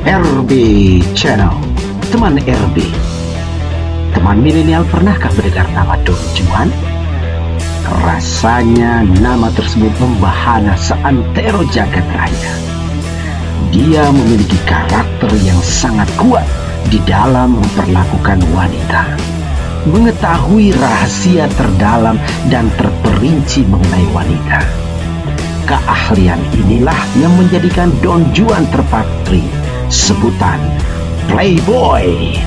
RB Channel. Teman RB Teman milenial pernahkah mendengar nama Don Juan? Rasanya nama tersebut membahana seantero jagat raya. Dia memiliki karakter yang sangat kuat di dalam memperlakukan wanita. Mengetahui rahasia terdalam dan terperinci mengenai wanita. Keahlian inilah yang menjadikan Don Juan terpatri sebutan Playboy.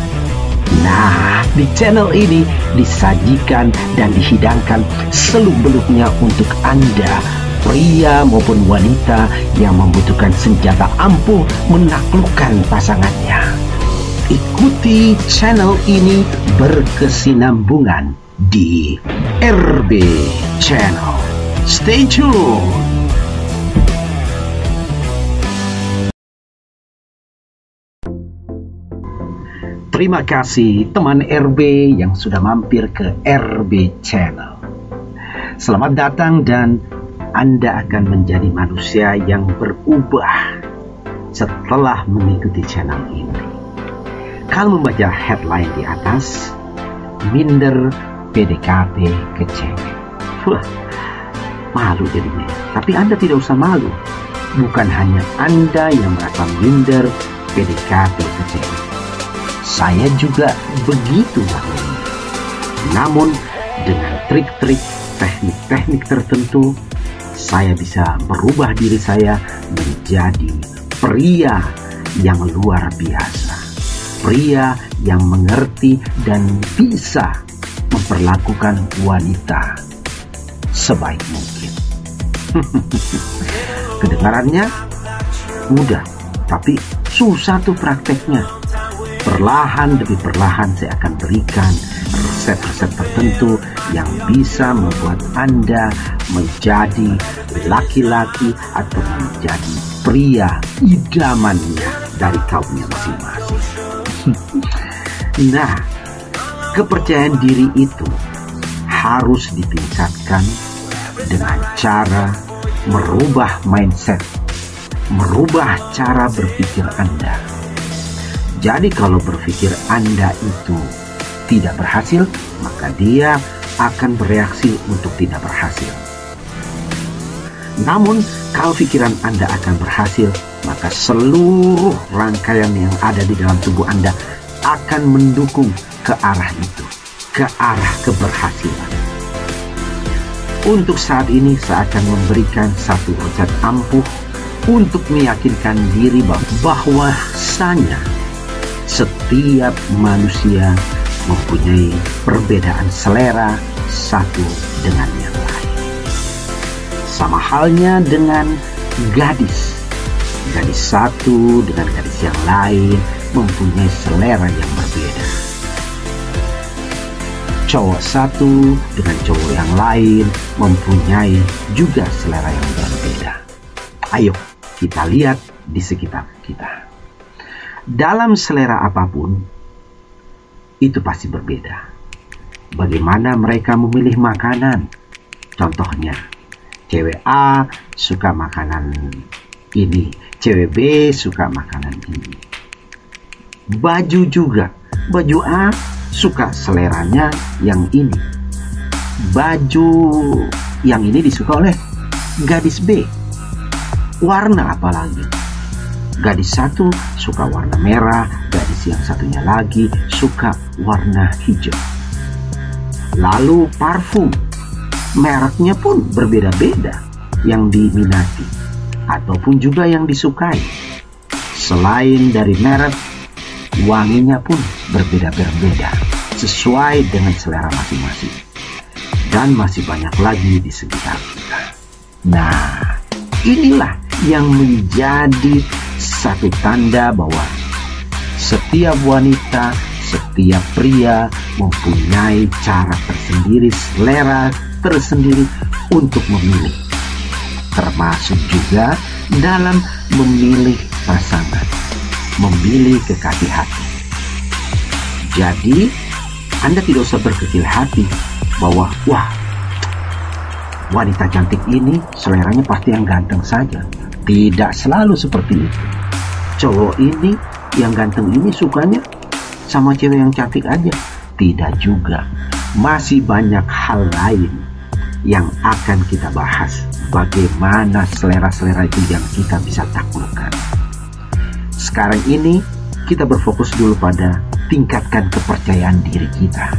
Nah, di channel ini disajikan dan dihidangkan seluk-beluknya untuk Anda, pria maupun wanita yang membutuhkan senjata ampuh menaklukkan pasangannya. Ikuti channel ini berkesinambungan di RB Channel. Stay tuned. Terima kasih teman RB yang sudah mampir ke RB Channel. Selamat datang dan Anda akan menjadi manusia yang berubah setelah mengikuti channel ini. Kalau membaca headline di atas, minder PDKT ke. Wah, malu jadinya. Tapi Anda tidak usah malu. Bukan hanya Anda yang merasa minder PDKT ke cewek saya juga begitu. Namun dengan trik-trik teknik-teknik tertentu, saya bisa merubah diri saya menjadi pria yang luar biasa. Pria yang mengerti dan bisa memperlakukan wanita sebaik mungkin. Kedengarannya mudah, tapi susah tuh prakteknya Perlahan demi perlahan saya akan berikan resep-resep tertentu yang bisa membuat Anda menjadi laki-laki atau menjadi pria idamannya dari kaumnya masing-masing. nah, kepercayaan diri itu harus ditingkatkan dengan cara merubah mindset, merubah cara berpikir Anda jadi kalau berpikir Anda itu tidak berhasil, maka dia akan bereaksi untuk tidak berhasil. Namun, kalau pikiran Anda akan berhasil, maka seluruh rangkaian yang ada di dalam tubuh Anda akan mendukung ke arah itu, ke arah keberhasilan. Untuk saat ini, saya akan memberikan satu resep ampuh untuk meyakinkan diri bahwa bahwasanya setiap manusia mempunyai perbedaan selera satu dengan yang lain. Sama halnya dengan gadis. Gadis satu dengan gadis yang lain mempunyai selera yang berbeda. Cowok satu dengan cowok yang lain mempunyai juga selera yang berbeda. Ayo kita lihat di sekitar kita dalam selera apa pun, itu pasti berbeda. Bagaimana mereka memilih makanan? Contohnya, cewek A suka makanan ini, cewek B suka makanan ini. Baju juga, baju A suka seleranya yang ini. Baju yang ini disuka oleh gadis B. Warna apalagi? Gadis satu suka warna merah, gadis yang satunya lagi suka warna hijau. Lalu parfum, mereknya pun berbeda-beda yang diminati ataupun juga yang disukai. Selain dari merek, wanginya pun berbeda-beda sesuai dengan selera masing-masing. Dan masih banyak lagi di sekitar kita. Nah, inilah yang menjadi satu tanda bahwa setiap wanita, setiap pria mempunyai cara tersendiri, selera tersendiri untuk memilih. Termasuk juga dalam memilih pasangan, memilih kekasih hati. Jadi, Anda tidak usah berkecil hati bahwa, wah, wanita cantik ini seleranya pasti yang ganteng saja. Tidak selalu seperti itu. cowok ini yang ganteng ini sukanya sama cewek yang cantik aja. Tidak juga. Masih banyak hal lain yang akan kita bahas. Bagaimana selera-selera itu yang kita bisa taklukkan. Sekarang ini kita berfokus dulu pada tingkatkan kepercayaan diri kita.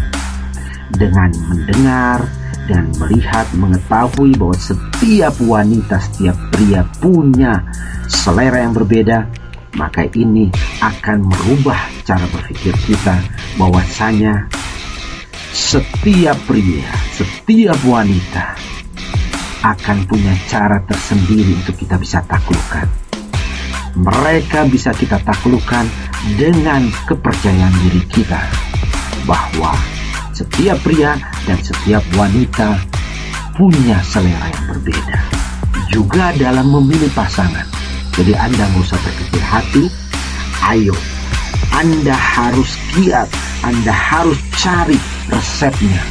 Dengan mendengar dan melihat mengetahui bahwa setiap wanita, setiap pria punya selera yang berbeda, maka ini akan merubah cara berpikir kita bahwasanya setiap pria, setiap wanita akan punya cara tersendiri untuk kita bisa taklukkan. Mereka bisa kita taklukkan dengan kepercayaan diri kita bahwa setiap pria dan setiap wanita punya selera yang berbeda. Juga dalam memilih pasangan. Jadi Anda nggak usah berkecil hati. Ayo, Anda harus giat. Anda harus cari resepnya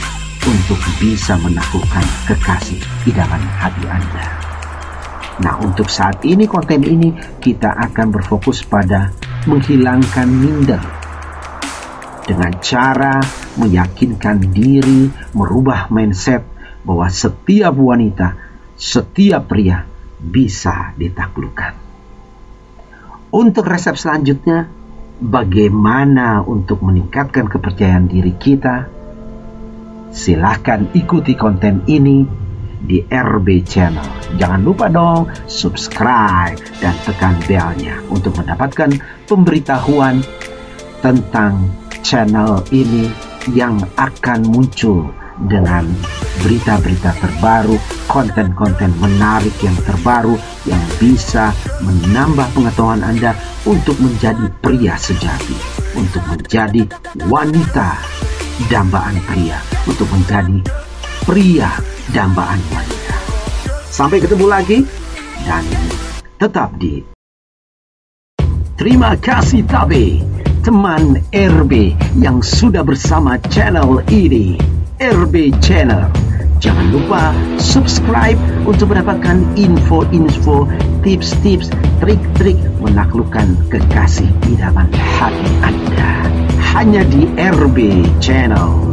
untuk bisa menaklukkan kekasih di dalam hati Anda. Nah, untuk saat ini konten ini kita akan berfokus pada menghilangkan minder dengan cara meyakinkan diri, merubah mindset bahwa setiap wanita, setiap pria bisa ditaklukkan. Untuk resep selanjutnya, bagaimana untuk meningkatkan kepercayaan diri kita? Silahkan ikuti konten ini di RB Channel. Jangan lupa dong subscribe dan tekan belnya untuk mendapatkan pemberitahuan tentang channel ini yang akan muncul dengan berita-berita terbaru, konten-konten menarik yang terbaru yang bisa menambah pengetahuan Anda untuk menjadi pria sejati, untuk menjadi wanita dambaan pria, untuk menjadi pria dambaan wanita. Sampai ketemu lagi dan tetap di Terima kasih Tabe teman RB yang sudah bersama channel ini, RB Channel. Jangan lupa subscribe untuk mendapatkan info-info, tips-tips, trik-trik menaklukkan kekasih di dalam hati Anda. Hanya di RB Channel.